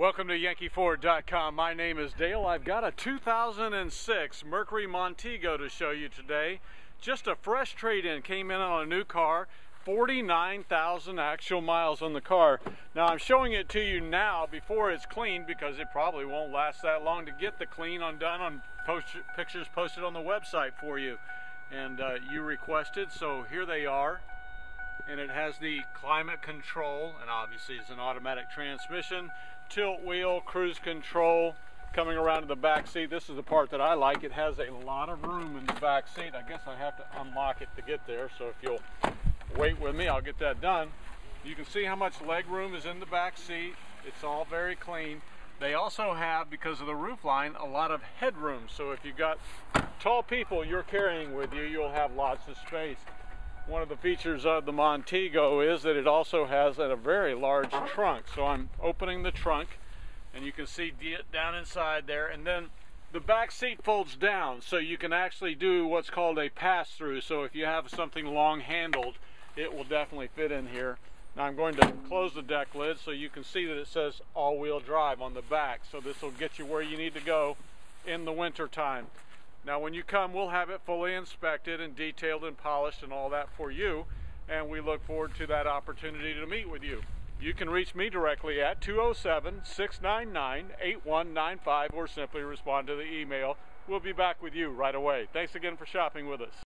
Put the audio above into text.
Welcome to YankeeFord.com. My name is Dale. I've got a 2006 Mercury Montego to show you today. Just a fresh trade-in. Came in on a new car. 49,000 actual miles on the car. Now I'm showing it to you now before it's cleaned because it probably won't last that long to get the clean undone on post pictures posted on the website for you. And uh, you requested, so here they are. And it has the climate control, and obviously it's an automatic transmission tilt wheel, cruise control, coming around to the back seat. This is the part that I like. It has a lot of room in the back seat. I guess I have to unlock it to get there, so if you'll wait with me, I'll get that done. You can see how much leg room is in the back seat. It's all very clean. They also have, because of the roof line, a lot of headroom. So if you've got tall people you're carrying with you, you'll have lots of space. One of the features of the Montego is that it also has a very large trunk. So I'm opening the trunk and you can see down inside there and then the back seat folds down so you can actually do what's called a pass-through. So if you have something long handled, it will definitely fit in here. Now I'm going to close the deck lid so you can see that it says all-wheel drive on the back. So this will get you where you need to go in the winter time. Now when you come, we'll have it fully inspected and detailed and polished and all that for you. And we look forward to that opportunity to meet with you. You can reach me directly at 207-699-8195 or simply respond to the email. We'll be back with you right away. Thanks again for shopping with us.